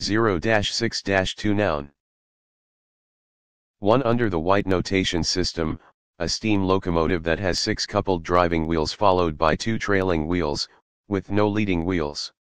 0-6-2 Noun 1 Under the Whyte notation system, a steam locomotive that has six coupled driving wheels followed by two trailing wheels, with no leading wheels.